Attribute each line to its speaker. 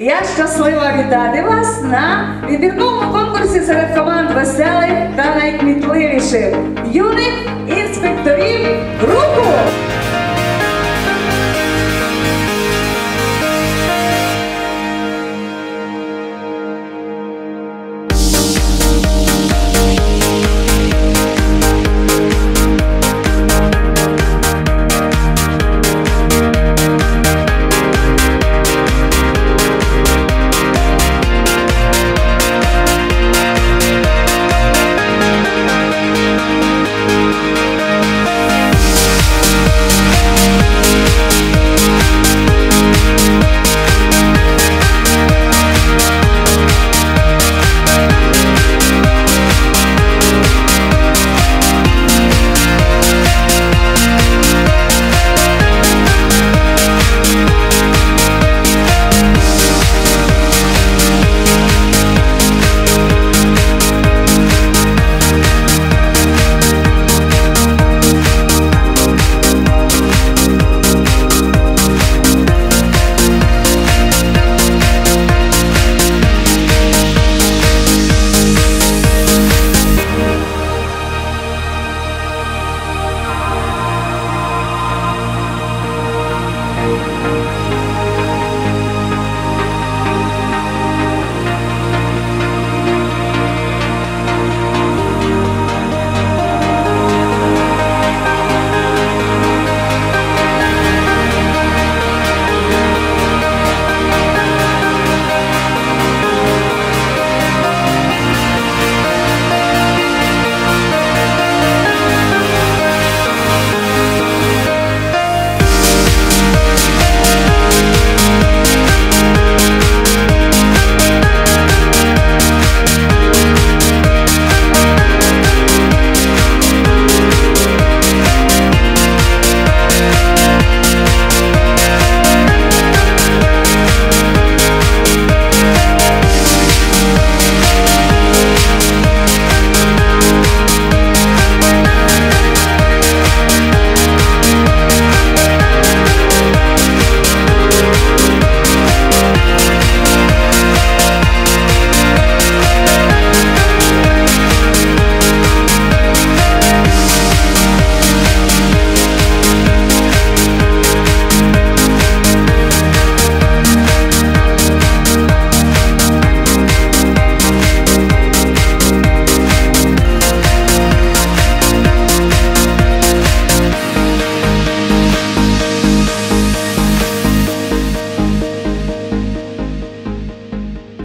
Speaker 1: Я щаслива вітати вас на відбірному конкурсі серед команд веселих та найкмітливіших.